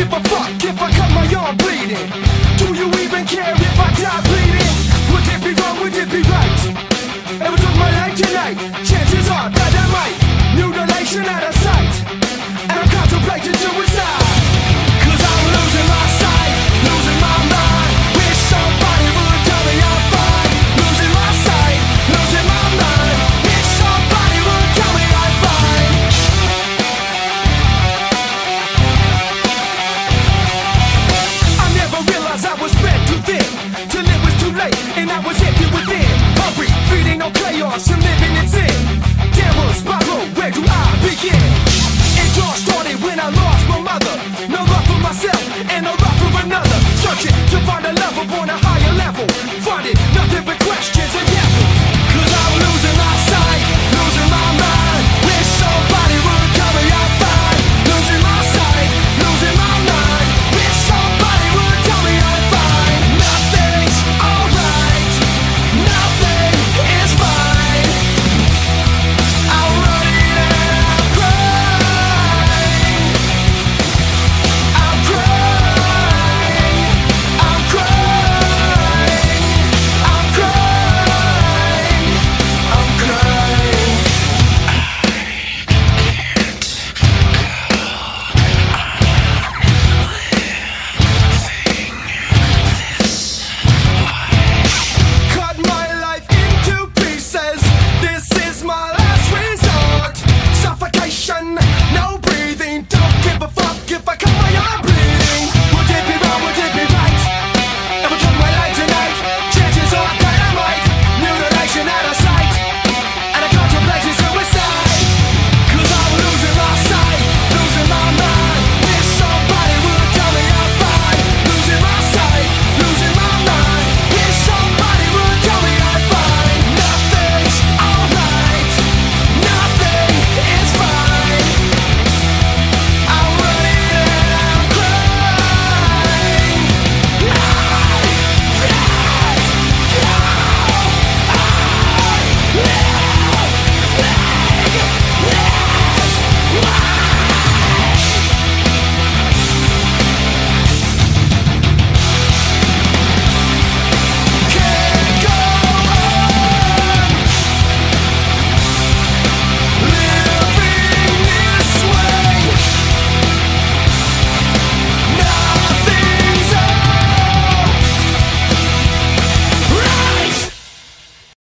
give a fuck if I cut my arm bleeding. Do you even care if I die bleeding? Would it be wrong? Would it be right? I took my life tonight, chances are that I'm yeah. It all started when I lost my mother. No love for myself and no love for another. Searching